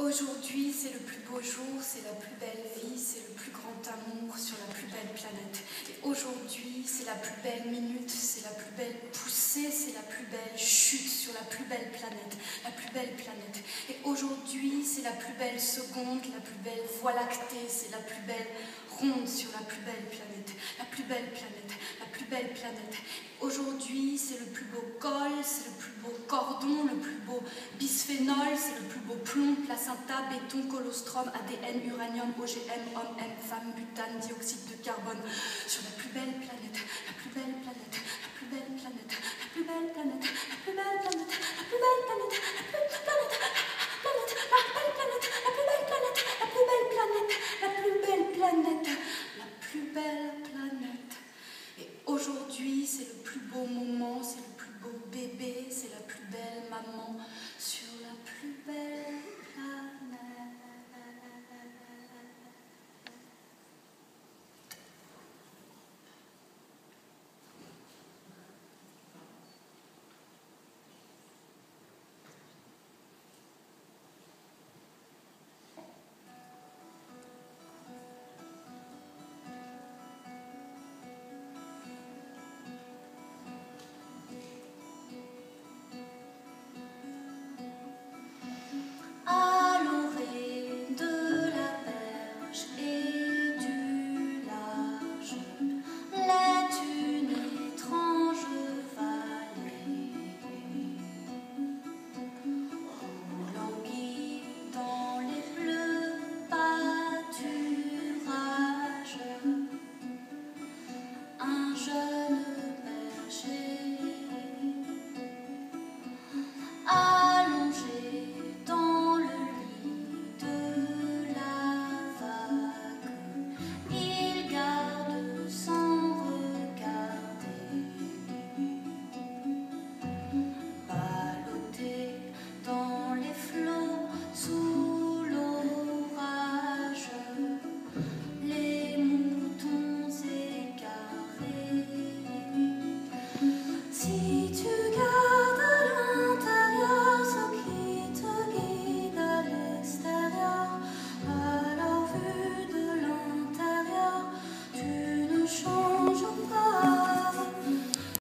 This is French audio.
Aujourd'hui, c'est le plus beau jour, c'est la plus belle vie, c'est le plus grand amour sur la plus belle planète. Et aujourd'hui, c'est la plus belle minute, c'est la plus belle poussée, c'est la plus belle chute sur la plus belle planète, la plus belle planète. Et aujourd'hui, c'est la plus belle seconde, la plus belle voie lactée, c'est la plus belle ronde sur la plus belle planète, la plus belle planète, la plus belle planète. Aujourd'hui, c'est le plus beau col, c'est le plus beau cordon, le plus beau bisphénol, c'est le plus beau plomb, placenta, béton, colostrum, ADN, uranium, OGM, homme, M, femme, butane, dioxyde de carbone, sur la plus belle planète, la plus belle planète, la plus belle planète, la plus belle planète, la plus belle planète, la plus belle planète, la plus belle planète, la belle planète, la plus belle planète, la plus belle planète, la plus belle planète, la plus belle planète. Et aujourd'hui, c'est le plus beau c'est le plus beau bébé, c'est la plus belle maman. Sur la plus belle